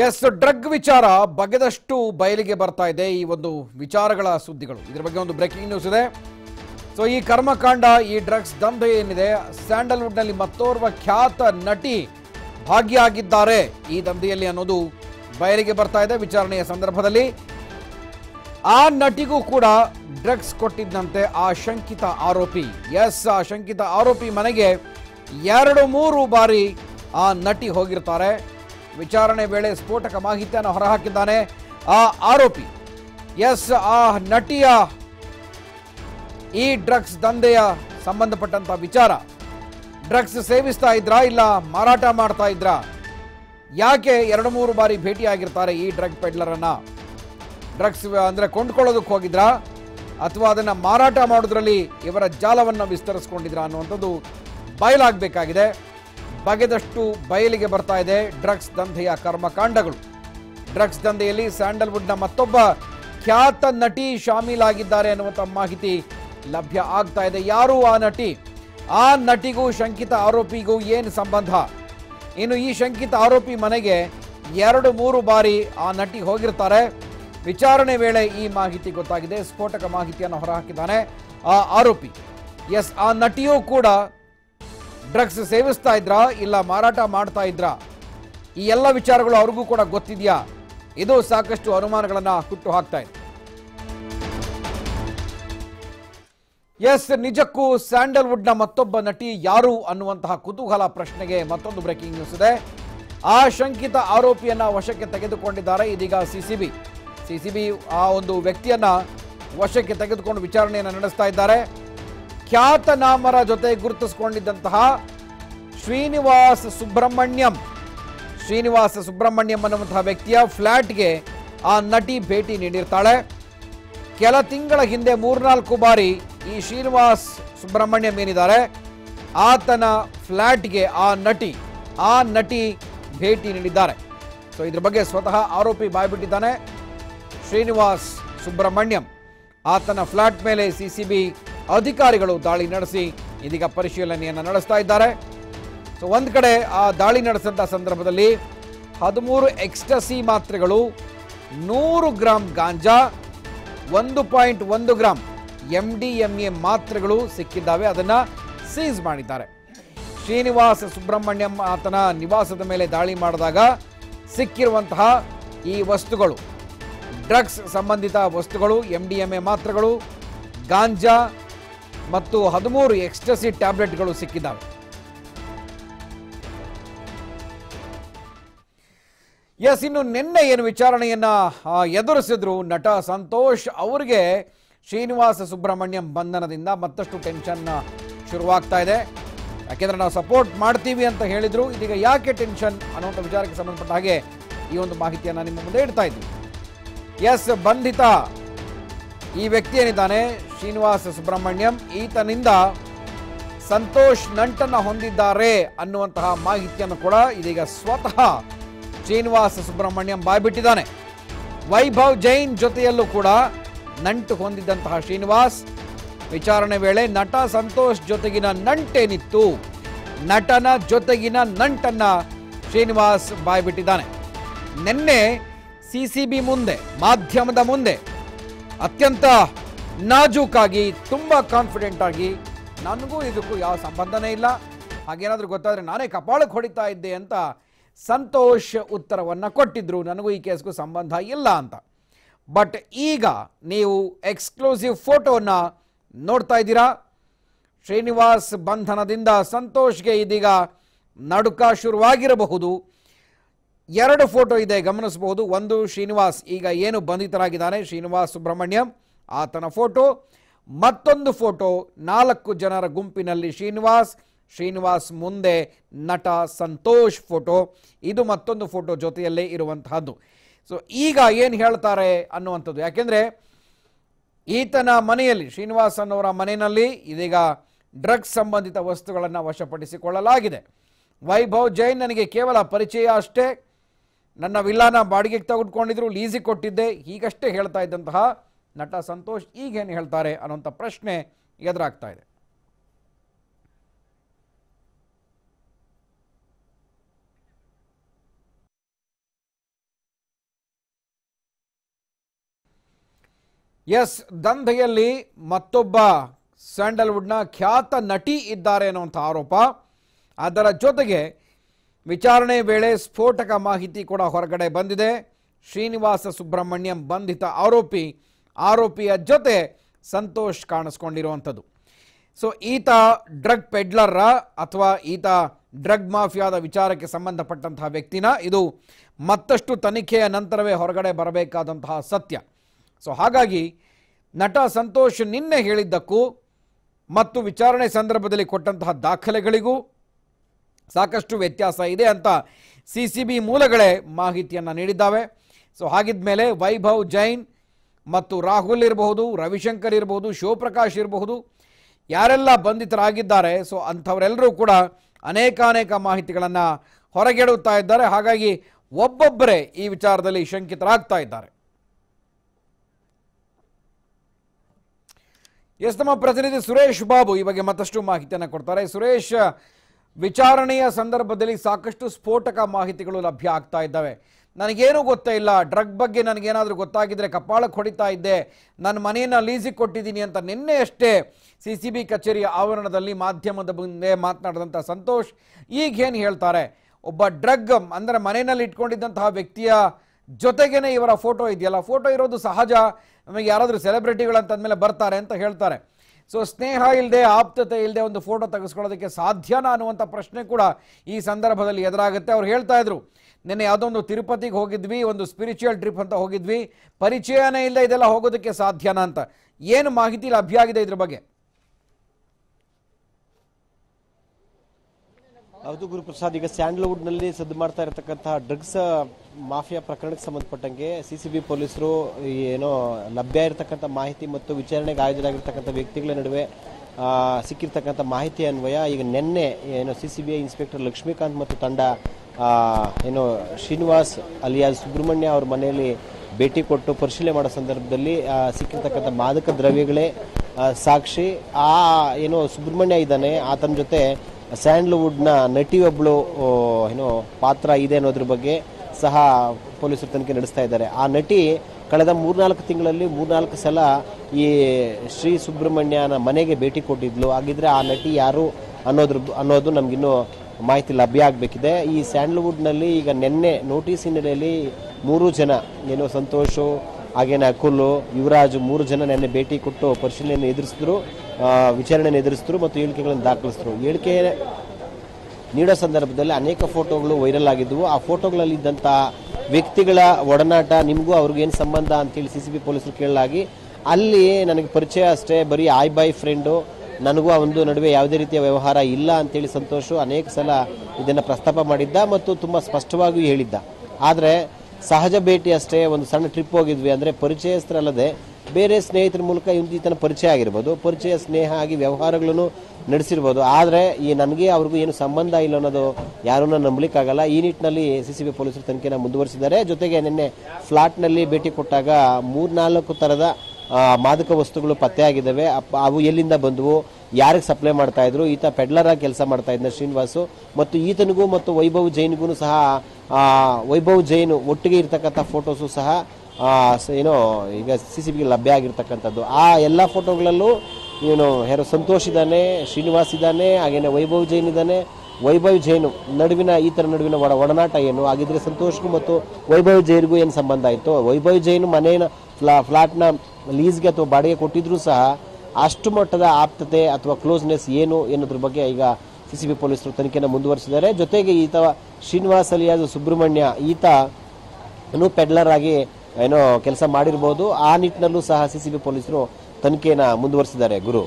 S drug ವಿಚಾರ ಬಗೆದಷ್ಟು ಬಯಲಿಗೆ ಬರ್ತಾ ಇದೆ. ಈ ಒಂದು ವಿಚಾರಗಳ ಸುದ್ದಿಗಳು. ಇದರ ಬಗ್ಗೆ ಒಂದು ಬ್ರೇಕಿಂಗ್ ನ್ಯೂಸ್ ಇದೆ. ಸೊ ಈ ಕರ್ಮಕಾಂಡ, ಈ ಡ್ರಗ್ಸ್ ದಂಧೆ ಏನಿದೆ? ಸ್ಯಾಂಡಲ್ವುಡ್ನಲ್ಲಿ ಮತ್ತೋರ್ವ ಖ್ಯಾತ ನಟಿ ಭಾಗಿಯಾಗಿದ್ದಾರೆ ಈ ದಂಧೆಯಲ್ಲಿ ಅನ್ನೋದು ಬಯಲಿಗೆ ಬರ್ತಾ ಇದೆ ವಿಚಾರಣೆಯ ಸಂದರ್ಭದಲ್ಲಿ. ಆ ನಟಿಗೂ ಕೂಡ ಡ್ರಗ್ಸ್ ಕೊಟ್ಟಿದ್ದಂತೆ ಆ ಶಂಕಿತ ಆರೋಪಿ. ಎಸ್ ಆ ಶಂಕಿತ ಆರೋಪಿ ಮನೆಗೆ ಎರಡು ಮೂರು ಬಾರಿ ಆ ನಟಿ ಹೋಗಿರ್ತಾರೆ. ವಿಚಾರಣೆ ವೇಳೆ ಸ್ಫೋಟಕ ಮಾಹಿತಿಯನ್ನು ಹೊರಹಾಕಿದ್ದಾನೆ ಆ ಆರೋಪಿ. ಎಸ್. ಆ ನಟಿಯ ಈ ಡ್ರಗ್ಸ್ ದಂಧೆಯ ಸಂಬಂಧಪಟ್ಟಂತ ವಿಚಾರ. ಡ್ರಗ್ಸ್ ಸೇವಿಸ್ತಾ ಇದ್ರಾ ಇಲ್ಲ ಮಾರಾಟ ಮಾಡ್ತಾ ಇದ್ರಾ? ಯಾಕೆ ಎರಡು ಮೂರು ಬಾರಿ ಭೇಟಿಯಾಗಿರ್ತಾರೆ ಈ ಡ್ರಗ್ ಪೆಡ್ಲರನ್ನ? ಡ್ರಗ್ಸ್ ಅಂದ್ರೆ ಕೊಂಡ್ಕೊಳ್ಳೋದಕ್ಕೆ ಹೋಗಿದ್ರಾ? ಅಥವಾ ಅದನ್ನ ಮಾರಾಟ ಮಾಡೋದ್ರಲ್ಲಿ ಇವರ ಜಾಲವನ್ನು ವಿಸ್ತರಿಸ್ಕೊಂಡಿದ್ರ ಅನ್ನುವಂಥದ್ದು ಬಯಲಾಗಬೇಕಾಗಿದೆ. ಬಗೆದಷ್ಟು ಬಯಲಿಗೆ ಬರ್ತಾ ಇದೆ ಡ್ರಗ್ಸ್ ದಂಧೆಯ ಕರ್ಮಕಾಂಡಗಳು. ಡ್ರಗ್ಸ್ ದಂಧೆಯಲ್ಲಿ ಸ್ಯಾಂಡಲ್ವುಡ್ನ ಮತ್ತೊಬ್ಬ ಖ್ಯಾತ ನಟಿ ಶಾಮೀಲಾಗಿದ್ದಾರೆ ಅನ್ನುವಂಥ ಮಾಹಿತಿ ಲಭ್ಯ ಆಗ್ತಾ ಇದೆ. ಯಾರು ಆ ನಟಿ? ಆ ನಟಿಗೂ ಶಂಕಿತ ಆರೋಪಿಗೂ ಏನು ಸಂಬಂಧ? ಇನ್ನು ಈ ಶಂಕಿತ ಆರೋಪಿ ಮನೆಗೆ ಎರಡು ಮೂರು ಬಾರಿ ಆ ನಟಿ ಹೋಗಿರ್ತಾರೆ. ವಿಚಾರಣೆ ವೇಳೆ ಈ ಮಾಹಿತಿ ಗೊತ್ತಾಗಿದೆ. ಸ್ಫೋಟಕ ಮಾಹಿತಿಯನ್ನು ಹೊರಹಾಕಿದ್ದಾನೆ ಆ ಆರೋಪಿ. ಎಸ್, ಆ ನಟಿಯೂ ಕೂಡ ಡ್ರಗ್ಸ್ ಸೇವಿಸ್ತಾ ಇದ್ರಾ ಇಲ್ಲ ಮಾರಾಟ ಮಾಡ್ತಾ ಇದ್ರಾ? ಈ ಎಲ್ಲ ವಿಚಾರಗಳು ಅವ್ರಿಗೂ ಕೂಡ ಗೊತ್ತಿದೆಯಾ? ಇದು ಸಾಕಷ್ಟು ಅನುಮಾನಗಳನ್ನು ಹುಟ್ಟು ಹಾಕ್ತಾ ಇದೆ. ಎಸ್, ನಿಜಕ್ಕೂ ಸ್ಯಾಂಡಲ್ವುಡ್ನ ಮತ್ತೊಬ್ಬ ನಟಿ ಯಾರು ಅನ್ನುವಂತಹ ಕುತೂಹಲ ಪ್ರಶ್ನೆಗೆ ಮತ್ತೊಂದು ಬ್ರೇಕಿಂಗ್ ನ್ಯೂಸ್ ಇದೆ. ಆ ಶಂಕಿತ ಆರೋಪಿಯನ್ನ ವಶಕ್ಕೆ ತೆಗೆದುಕೊಂಡಿದ್ದಾರೆ ಇದೀಗ ಸಿಸಿಬಿ. ಸಿಸಿಬಿ ಆ ಒಂದು ವ್ಯಕ್ತಿಯನ್ನ ವಶಕ್ಕೆ ತೆಗೆದುಕೊಂಡು ವಿಚಾರಣೆಯನ್ನು ನಡೆಸ್ತಾ ಇದ್ದಾರೆ. ಖ್ಯಾತನಾಮರ ಜೊತೆ ಗುರುತಿಸಿಕೊಂಡಿದ್ದಂತಹ ಶ್ರೀನಿವಾಸ್ ಸುಬ್ರಹ್ಮಣ್ಯಂ. ಶ್ರೀನಿವಾಸ ಸುಬ್ರಹ್ಮಣ್ಯಂ ಅನ್ನುವಂತಹ ವ್ಯಕ್ತಿಯ ಫ್ಲ್ಯಾಟ್ಗೆ ಆ ನಟಿ ಭೇಟಿ ನೀಡಿರ್ತಾಳೆ. ಕೆಲ ತಿಂಗಳ ಹಿಂದೆ ಮೂರ್ನಾಲ್ಕು ಬಾರಿ ಈ ಶ್ರೀನಿವಾಸ್ ಸುಬ್ರಹ್ಮಣ್ಯಂ ಏನಿದ್ದಾರೆ, ಆತನ ಫ್ಲ್ಯಾಟ್ಗೆ ಆ ನಟಿ ಆ ನಟಿ ಭೇಟಿ ನೀಡಿದ್ದಾರೆ. ಸೊ, ಇದ್ರ ಬಗ್ಗೆ ಸ್ವತಃ ಆರೋಪಿ ಬಾಯ್ಬಿಟ್ಟಿದ್ದಾನೆ ಶ್ರೀನಿವಾಸ್ ಸುಬ್ರಹ್ಮಣ್ಯಂ. ಆತನ ಫ್ಲ್ಯಾಟ್ ಮೇಲೆ ಸಿಸಿಬಿ ಅಧಿಕಾರಿಗಳು ದಾಳಿ ನಡೆಸಿ ಇದೀಗ ಪರಿಶೀಲನೆಯನ್ನು ನಡೆಸ್ತಾ ಇದ್ದಾರೆ. ಸೊ ಒಂದು ಕಡೆ ಆ ದಾಳಿ ನಡೆಸಿದಂಥ ಸಂದರ್ಭದಲ್ಲಿ ಹದಿಮೂರು ಎಕ್ಸ್ಟಸಿ ಮಾತ್ರೆಗಳು, ನೂರು ಗ್ರಾಂ ಗಾಂಜಾ, ಒಂದು ಪಾಯಿಂಟ್ ಒಂದು gram M D M A ಮಾತ್ರೆಗಳು ಸಿಕ್ಕಿದ್ದಾವೆ. ಅದನ್ನು ಸೀಸ್ ಮಾಡಿದ್ದಾರೆ. ಶ್ರೀನಿವಾಸ ಸುಬ್ರಹ್ಮಣ್ಯಂ ಆತನ ನಿವಾಸದ ಮೇಲೆ ದಾಳಿ ಮಾಡಿದಾಗ ಸಿಕ್ಕಿರುವಂತಹ ಈ ವಸ್ತುಗಳು, ಡ್ರಗ್ಸ್ ಸಂಬಂಧಿತ ವಸ್ತುಗಳು, ಎಂ ಡಿ ಎಂ ಎ ಮಾತ್ರೆಗಳು, ಗಾಂಜಾ ಮತ್ತು ಹದಿಮೂರು ಎಕ್ಸ್ಟಸಿ ಟ್ಯಾಬ್ಲೆಟ್ಗಳು ಸಿಕ್ಕಿದ್ದಾವೆ. ಎಸ್, ಇನ್ನು ನಿನ್ನೆ ಏನು ವಿಚಾರಣೆಯನ್ನ ಎದುರಿಸಿದ್ರು ನಟ ಸಂತೋಷ್ ಅವರಿಗೆ ಶ್ರೀನಿವಾಸ ಸುಬ್ರಹ್ಮಣ್ಯಂ ಬಂಧನದಿಂದ ಮತ್ತಷ್ಟು ಟೆನ್ಷನ್ ಶುರುವಾಗ್ತಾ ಇದೆ. ಯಾಕೆಂದ್ರೆ ನಾವು ಸಪೋರ್ಟ್ ಮಾಡ್ತೀವಿ ಅಂತ ಹೇಳಿದ್ರು. ಇದೀಗ ಯಾಕೆ ಟೆನ್ಷನ್ ಅನ್ನುವಂಥ ವಿಚಾರಕ್ಕೆ ಸಂಬಂಧಪಟ್ಟ ಹಾಗೆ ಈ ಒಂದು ಮಾಹಿತಿಯನ್ನು ನಿಮ್ಮ ಮುಂದೆ ಇಡ್ತಾ ಇದ್ವಿ ಎಸ್, ಬಂಧಿತ ಈ ವ್ಯಕ್ತಿ ಏನಿದ್ದಾನೆ? ಶ್ರೀನಿವಾಸ ಸುಬ್ರಹ್ಮಣ್ಯಂ. ಈತನಿಂದ ಸಂತೋಷ್ ನಂಟನ್ನ ಹೊಂದಿದ್ದಾರೆ ಅನ್ನುವಂತಹ ಮಾಹಿತಿಯನ್ನು ಕೂಡ ಇದೀಗ ಸ್ವತಃ ಶ್ರೀನಿವಾಸ ಸುಬ್ರಹ್ಮಣ್ಯಂ ಬಾಯ್ಬಿಟ್ಟಿದ್ದಾನೆ. ವೈಭವ್ ಜೈನ್ ಜೊತೆಯಲ್ಲೂ ಕೂಡ ನಂಟು ಹೊಂದಿದ್ದಂತಹ ಶ್ರೀನಿವಾಸ್, ವಿಚಾರಣೆ ವೇಳೆ ನಟ ಸಂತೋಷ್ ಜೊತೆಗಿನ ನಂಟೇನಿತ್ತು. ನಟನ ಜೊತೆಗಿನ ನಂಟನ್ನ ಶ್ರೀನಿವಾಸ್ ಬಾಯ್ಬಿಟ್ಟಿದ್ದಾನೆ. ನಿನ್ನೆ ಸಿ ಸಿ ಬಿ ಮುಂದೆ, ಮಾಧ್ಯಮದ ಮುಂದೆ ಅತ್ಯಂತ ನಾಜೂಕಾಗಿ, ತುಂಬ ಕಾನ್ಫಿಡೆಂಟ್ ಆಗಿ ನನಗೂ ಇದಕ್ಕೂ ಯಾವ ಸಂಬಂಧನೇ ಇಲ್ಲ. ಹಾಗೇನಾದರೂ ಗೊತ್ತಾದರೆ ನಾನೇ ಕಪಾಳಕ್ಕೆ ಹೊಡಿತಾ ಇದ್ದೆ ಅಂತ ಸಂತೋಷ್ ಉತ್ತರವನ್ನು ಕೊಟ್ಟಿದ್ರು. ನನಗೂ ಈ ಕೇಸ್ಗೂ ಸಂಬಂಧ ಇಲ್ಲ ಅಂತ. ಬಟ್ ಈಗ ನೀವು ಎಕ್ಸ್ಕ್ಲೂಸಿವ್ ಫೋಟೋನ ನೋಡ್ತಾ ಇದ್ದೀರಾ? ಶ್ರೀನಿವಾಸ್ ಬಂಧನದಿಂದ ಸಂತೋಷ್ಗೆ ಇದೀಗ ನಡುಕ ಶುರುವಾಗಿರಬಹುದು. ಎರಡು ಫೋಟೋ ಇದೆ, ಗಮನಿಸಬಹುದು. ಒಂದು ಶ್ರೀನಿವಾಸ್, ಈಗ ಏನು ಬಂಧಿತರಾಗಿದ್ದಾನೆ ಶ್ರೀನಿವಾಸ್ ಸುಬ್ರಹ್ಮಣ್ಯಂ, ಆತನ ಫೋಟೋ. ಮತ್ತೊಂದು ಫೋಟೋ, ನಾಲ್ಕು ಜನರ ಗುಂಪಿನಲ್ಲಿ ಶ್ರೀನಿವಾಸ್ ಶ್ರೀನಿವಾಸ್ ಮುಂದೆ ನಟ ಸಂತೋಷ್ ಫೋಟೋ. ಇದು ಮತ್ತೊಂದು ಫೋಟೋ ಜೊತೆಯಲ್ಲೇ ಇರುವಂತಹದ್ದು. ಸೊ ಈಗ ಏನು ಹೇಳ್ತಾರೆ ಅನ್ನುವಂಥದ್ದು. ಯಾಕೆಂದರೆ, ಈತನ ಮನೆಯಲ್ಲಿ, ಶ್ರೀನಿವಾಸ್ ಅನ್ನೋರ ಮನೆಯಲ್ಲಿ ಇದೀಗ ಡ್ರಗ್ಸ್ ಸಂಬಂಧಿತ ವಸ್ತುಗಳನ್ನು ವಶಪಡಿಸಿಕೊಳ್ಳಲಾಗಿದೆ. ವೈಭವ್ ಜೈನ್ ನನಗೆ ಕೇವಲ ಪರಿಚಯ ಅಷ್ಟೇ. ನನ್ನ ವಿಲ್ಲಾನ ಬಾಡಿಗೆಗೆ ತೆಗೆದುಕೊಂಡಿದ್ರು ಲೀಸಿಗೆ ಕೊಟ್ಟಿದ್ದೆ. ಈಗಷ್ಟೇ ಹೇಳ್ತಾ ಇದ್ದಂತಹ ನಟ ಸಂತೋಷ್ ಈಗೇನು ಹೇಳ್ತಾರೆ ಅನ್ನೋಂಥ ಪ್ರಶ್ನೆ ಎದುರಾಗ್ತಾ ಇದೆ. ಎಸ್, ದಂಧೆಯಲ್ಲಿ ಮತ್ತೊಬ್ಬ ಸ್ಯಾಂಡಲ್ವುಡ್ನ ಖ್ಯಾತ ನಟಿ ಇದ್ದಾರೆ ಅನ್ನುವಂಥ ಆರೋಪ. ಅದರ ಜೊತೆಗೆ ವಿಚಾರಣೆ ವೇಳೆ ಸ್ಫೋಟಕ ಮಾಹಿತಿ ಕೂಡ ಹೊರಗಡೆ ಬಂದಿದೆ. ಶ್ರೀನಿವಾಸ ಸುಬ್ರಹ್ಮಣ್ಯಂ ಬಂಧಿತ ಆರೋಪಿ, ಆರೋಪಿಯ ಜೊತೆ ಸಂತೋಷ್ ಕಾಣಿಸ್ಕೊಂಡಿರುವಂಥದ್ದು. ಸೊ ಈತ ಡ್ರಗ್ ಪೆಡ್ಲರ್ರ ಅಥವಾ ಈತ ಡ್ರಗ್ ಮಾಫಿಯಾದ ವಿಚಾರಕ್ಕೆ ಸಂಬಂಧಪಟ್ಟಂತಹ ವ್ಯಕ್ತಿನ ಇದು ಮತ್ತಷ್ಟು ತನಿಖೆಯ ನಂತರವೇ ಹೊರಗಡೆ ಬರಬೇಕಾದಂತಹ ಸತ್ಯ. ಸೊ ಹಾಗಾಗಿ ನಟ ಸಂತೋಷ್ ನಿನ್ನೆ ಹೇಳಿದ್ದಕ್ಕೂ ಮತ್ತು ವಿಚಾರಣೆ ಸಂದರ್ಭದಲ್ಲಿ ಕೊಟ್ಟಂತಹ ದಾಖಲೆಗಳಿಗೂ ಸಾಕಷ್ಟು ವ್ಯತ್ಯಾಸ ಇದೆ ಅಂತ ಸಿ ಸಿ ಬಿ ಮೂಲಗಳೇ ಮಾಹಿತಿಯನ್ನು ನೀಡಿದ್ದಾವೆ. ಸೊ ಹಾಗಿದ್ಮೇಲೆ ವೈಭವ್ ಜೈನ್ ಮತ್ತು ರಾಹುಲ್ ಇರಬಹುದು, ರವಿಶಂಕರ್ ಇರಬಹುದು, ಶಿವಪ್ರಕಾಶ್ ಇರಬಹುದು, ಯಾರೆಲ್ಲ ಬಂಧಿತರಾಗಿದ್ದಾರೆ ಸೊ ಅಂಥವರೆಲ್ಲರೂ ಕೂಡ ಅನೇಕಾನೇಕ ಮಾಹಿತಿಗಳನ್ನು ಹೊರಗೆಡುತ್ತಾ ಇದ್ದಾರೆ. ಹಾಗಾಗಿ ಒಬ್ಬೊಬ್ಬರೇ ಈ ವಿಚಾರದಲ್ಲಿ ಶಂಕಿತರಾಗ್ತಾ ಇದ್ದಾರೆ ಎಸ್, ನಮ್ಮ ಪ್ರತಿನಿಧಿ ಸುರೇಶ್ ಬಾಬು ಈ ಬಗ್ಗೆ ಮತ್ತಷ್ಟು ಮಾಹಿತಿಯನ್ನು ಕೊಡ್ತಾರೆ. ಸುರೇಶ್ ವಿಚಾರಣೆಯ ಸಂದರ್ಭದಲ್ಲಿ ಸಾಕಷ್ಟು ಸ್ಫೋಟಕ ಮಾಹಿತಿಗಳು ಲಭ್ಯ ಆಗ್ತಾ ಇದ್ದಾವೆ. ನನಗೇನು ಗೊತ್ತೇ ಇಲ್ಲ. ಡ್ರಗ್ ಬಗ್ಗೆ ನನಗೇನಾದರೂ ಗೊತ್ತಾಗಿದ್ದರೆ ಕಪಾಳಕ್ಕೆ ಹೊಡಿತಾ ಇದ್ದೆ. ನನ್ನ ಮನೆಯನ್ನು ಲೀಸಿಗೆ ಕೊಟ್ಟಿದ್ದೀನಿ ಅಂತ ನಿನ್ನೆ ಅಷ್ಟೇ ಸಿ ಸಿ ಬಿ ಕಚೇರಿಯ ಆವರಣದಲ್ಲಿ ಮಾಧ್ಯಮದ ಮುಂದೆ ಮಾತನಾಡಿದಂಥ ಸಂತೋಷ್ ಈಗೇನು ಹೇಳ್ತಾರೆ? ಒಬ್ಬ ಡ್ರಗ್ ಅಂದರೆ ಮನೆಯಲ್ಲಿ ಇಟ್ಕೊಂಡಿದ್ದಂತಹ ವ್ಯಕ್ತಿಯ ಜೊತೆಗೇನೆ ಇವರ ಫೋಟೋ ಇದೆಯಲ್ಲ? ಫೋಟೋ ಇರೋದು ಸಹಜ. ನಮಗೆ ಯಾರಾದರೂ ಸೆಲೆಬ್ರಿಟಿಗಳು ಅಂತಂದಮೇಲೆ ಬರ್ತಾರೆ ಅಂತ ಹೇಳ್ತಾರೆ. ಸೊ ಸ್ನೇಹ ಇಲ್ಲದೆ ಆಪ್ತತೆ ಇಲ್ಲದೆ ಒಂದು ಫೋಟೋ ತೆಗೆಸ್ಕೊಳ್ಳೋದಕ್ಕೆ ಸಾಧ್ಯನಾ ಅನ್ನುವಂಥ ಪ್ರಶ್ನೆ ಕೂಡ ಈ ಸಂದರ್ಭದಲ್ಲಿ ಎದುರಾಗುತ್ತೆ. ಅವ್ರು ಹೇಳ್ತಾ ಇದ್ರು, ನಿನ್ನೆ ಯಾವುದೋ ಒಂದು ತಿರುಪತಿಗೆ ಹೋಗಿದ್ವಿ, ಒಂದು ಸ್ಪಿರಿಚುವಲ್ ಟ್ರಿಪ್ ಅಂತ ಹೋಗಿದ್ವಿ, ಪರಿಚಯನೇ ಇಲ್ಲದೆ ಇದೆಲ್ಲ ಹೋಗೋದಕ್ಕೆ ಸಾಧ್ಯನಾ ಅಂತ. ಏನು ಮಾಹಿತಿ ಲಭ್ಯ ಆಗಿದೆ ಇದ್ರ ಬಗ್ಗೆ? ಹೌದು ಗುರುಪ್ರಸಾದ್, ಈಗ ಸ್ಯಾಂಡಲ್ವುಡ್ನಲ್ಲಿ ಸದ್ದು ಮಾಡ್ತಾ ಇರತಕ್ಕಂತಹ ಡ್ರಗ್ಸ್ ಮಾಫಿಯಾ ಪ್ರಕರಣಕ್ಕೆ ಸಂಬಂಧಪಟ್ಟಂಗೆ ಸಿ ಸಿ ಬಿ ಪೊಲೀಸರು ಏನೋ ಲಭ್ಯ ಇರತಕ್ಕಂಥ ಮಾಹಿತಿ ಮತ್ತು ವಿಚಾರಣೆಗೆ ಹಾಜರಾಗಿರ್ತಕ್ಕಂಥ ವ್ಯಕ್ತಿಗಳ ನಡುವೆ ಸಿಕ್ಕಿರ್ತಕ್ಕಂಥ ಮಾಹಿತಿ ಅನ್ವಯ. ಈಗ ನಿನ್ನೆ ಏನು C C B I inspector Lakshmikant ಮತ್ತು ತಂಡ ಏನು ಶ್ರೀನಿವಾಸ್ ಅಲಿಯಾಜ್ ಸುಬ್ರಹ್ಮಣ್ಯ ಅವ್ರ ಮನೆಯಲ್ಲಿ ಭೇಟಿ ಕೊಟ್ಟು ಪರಿಶೀಲನೆ ಮಾಡೋ ಸಂದರ್ಭದಲ್ಲಿ ಸಿಕ್ಕಿರ್ತಕ್ಕಂಥ ಮಾದಕ ದ್ರವ್ಯಗಳೇ ಸಾಕ್ಷಿ. ಆ, ಏನು ಸುಬ್ರಹ್ಮಣ್ಯ ಇದ್ದಾನೆ. ಆತನ ಜೊತೆ ಸ್ಯಾಂಡ್ಲ್ವುಡ್ನ ನಟಿ ಒಬ್ಬಳು ಏನು ಪಾತ್ರ ಇದೆ ಅನ್ನೋದ್ರ ಬಗ್ಗೆ ಸಹ ಪೊಲೀಸರು ತನಿಖೆ ನಡೆಸ್ತಾ ಇದ್ದಾರೆ. ಆ ನಟಿ ಕಳೆದ ಮೂರ್ನಾಲ್ಕು ತಿಂಗಳಲ್ಲಿ ಮೂರ್ನಾಲ್ಕು ಸಲ ಈ ಶ್ರೀ ಸುಬ್ರಹ್ಮಣ್ಯನ ಮನೆಗೆ ಭೇಟಿ ಕೊಟ್ಟಿದ್ಲು. ಹಾಗಿದ್ರೆ ಆ ನಟಿ ಯಾರು ಅನ್ನೋದ್ರ ಅನ್ನೋದು ನಮಗಿನ್ನೂ ಮಾಹಿತಿ ಲಭ್ಯ ಆಗಬೇಕಿದೆ. ಈ ಸ್ಯಾಂಡಲ್ವುಡ್ನಲ್ಲಿ ಈಗ ನಿನ್ನೆ ನೋಟಿಸ್ ಹಿನ್ನೆಲೆಯಲ್ಲಿ ಮೂರು ಜನ, ಏನು ಸಂತೋಷ್, ಹಾಗೇನೆ ಅಕುಲು, ಯುವರಾಜ್ ಮೂರು ಜನ ನಿನ್ನೆ ಭೇಟಿ ಕೊಟ್ಟು ಪರಿಶೀಲನೆಯನ್ನು ಎದುರಿಸಿದ್ರು ವಿಚಾರಣೆಯನ್ನು ಎದುರಿಸಿದ್ರು ಮತ್ತು ಹೇಳಿಕೆಗಳನ್ನು ದಾಖಲಿಸಿದ್ರು. ಹೇಳಿಕೆ ನೀಡೋ ಸಂದರ್ಭದಲ್ಲಿ ಅನೇಕ ಫೋಟೋಗಳು ವೈರಲ್ ಆಗಿದ್ದವು ಆ ಫೋಟೋಗಳಲ್ಲಿ ಇದ್ದಂಥ ವ್ಯಕ್ತಿಗಳ ಒಡನಾಟ, ನಿಮಗೂ ಅವ್ರಿಗೇನು ಸಂಬಂಧ ಅಂತೇಳಿ ಸಿ ಸಿ ಬಿ ಪೊಲೀಸರು ಕೇಳಲಾಗಿ, ಅಲ್ಲಿ ನನಗೆ ಪರಿಚಯ ಅಷ್ಟೇ, ಬರೀ ಆಯ್ ಬಾಯ್ ಫ್ರೆಂಡು ನನಗೂ ಆ ಒಂದು ನಡುವೆ ಯಾವುದೇ ರೀತಿಯ ವ್ಯವಹಾರ ಇಲ್ಲ ಅಂತೇಳಿ ಸಂತೋಷು, ಅನೇಕ ಸಲ ಇದನ್ನು ಪ್ರಸ್ತಾಪ ಮಾಡಿದ್ದ ಮತ್ತು ತುಂಬ ಸ್ಪಷ್ಟವಾಗಿಯೂ ಹೇಳಿದ್ದ. ಆದರೆ ಸಹಜ ಭೇಟಿ ಅಷ್ಟೇ, ಒಂದು ಸಣ್ಣ ಟ್ರಿಪ್ ಹೋಗಿದ್ವಿ. ಅಂದರೆ ಪರಿಚಯಸ್ಥರಲ್ಲದೆ ಬೇರೆ ಸ್ನೇಹಿತರ ಮೂಲಕ ಈತನ ಪರಿಚಯ ಆಗಿರ್ಬೋದು ಪರಿಚಯ ಸ್ನೇಹ ಆಗಿ ವ್ಯವಹಾರಗಳನ್ನು ನಡೆಸಿರ್ಬೋದು. ಆದರೆ ಈ ನನಗೆ ಅವ್ರಿಗೂ ಏನು ಸಂಬಂಧ ಇಲ್ಲ ಅನ್ನೋದು ಯಾರೂ ನಂಬಲಿಕ್ಕಾಗಲ್ಲ. ಈ ನಿಟ್ಟಿನಲ್ಲಿ ಸಿ ಸಿ ಬಿ ಪೊಲೀಸರು ತನಿಖೆನ ಮುಂದುವರಿಸಿದ್ದಾರೆ. ಜೊತೆಗೆ ನಿನ್ನೆ ಫ್ಲಾಟ್ನಲ್ಲಿ ಭೇಟಿ ಕೊಟ್ಟಾಗ ಮೂರ್ನಾಲ್ಕು ಥರದ ಆ, ಮಾದಕ ವಸ್ತುಗಳು ಪತ್ತೆಯಾಗಿದ್ದಾವೆ. ಅವು ಎಲ್ಲಿಂದ ಬಂದವು ಯಾರಿಗೆ ಸಪ್ಲೈ ಮಾಡ್ತಾ ಇದ್ರು ಈತ ಪೆಡ್ಲರ್ ಆಗಿ ಕೆಲಸ ಮಾಡ್ತಾ ಇದ್ದ ಶ್ರೀನಿವಾಸು. ಮತ್ತು ಈತನಿಗೂ ಮತ್ತು ವೈಭವ್ ಜೈನ್ಗೂ ಸಹ ವೈಭವ್ ಜೈನ್ ಒಟ್ಟಿಗೆ ಇರ್ತಕ್ಕಂಥ ಫೋಟೋಸು ಸಹ ಏನೋ, ಈಗ ಸಿ ಸಿ ಬಿಗೆ ಲಭ್ಯ ಆಗಿರ್ತಕ್ಕಂಥದ್ದು. ಆ ಎಲ್ಲ ಫೋಟೋಗಳಲ್ಲೂ, ಏನು, ಯಾರೋ ಸಂತೋಷ್ ಇದ್ದಾನೆ, ಶ್ರೀನಿವಾಸ್ ಇದ್ದಾನೆ, ಹಾಗೇನೆ ವೈಭವ್ ಜೈನ್ ಇದ್ದಾನೆ. ವೈಭವ್ ಜೈನು ನಡುವಿನ, ಈ ಥರ ನಡುವಿನ ಒಡ, ಒಡನಾಟ ಏನು? ಹಾಗಿದ್ರೆ ಸಂತೋಷ್ಗೂ ಮತ್ತು ವೈಭವ್ ಜೈನ್ಗೂ ಏನು ಸಂಬಂಧ ಆಯಿತು? ವೈಭವ್ ಜೈನು ಮನೆಯನ್ನು, ಫ್ಲಾ, ಫ್ಲಾಟ್ನ ಲೀಸ್ಗೆ ಅಥವಾ ಬಾಡಿಗೆ ಕೊಟ್ಟಿದ್ರು ಸಹ ಅಷ್ಟು ಮಟ್ಟದ ಆಪ್ತತೆ ಅಥವಾ ಕ್ಲೋಸ್ನೆಸ್ ಏನು ಎನ್ನುವುದ್ರ ಬಗ್ಗೆ ಈಗ ಸಿ ಸಿ ಬಿ ಪೊಲೀಸರು ತನಿಖೆಯನ್ನು ಮುಂದುವರಿಸಿದ್ದಾರೆ. ಜೊತೆಗೆ ಈತ ಶ್ರೀನಿವಾಸ್ ಅಲಿಯಾಸ್ ಸುಬ್ರಹ್ಮಣ್ಯ, ಈತ ಪೆಡ್ಲರ್ ಆಗಿ ಏನೋ ಕೆಲಸ ಮಾಡಿರ್ಬೋದು ಆ ನಿಟ್ಟಿನಲ್ಲೂ ಸಹ ಸಿ ಸಿ ಪೊಲೀಸರು ತನಿಖೆಯನ್ನು ಮುಂದುವರಿಸಿದ್ದಾರೆ ಗುರು.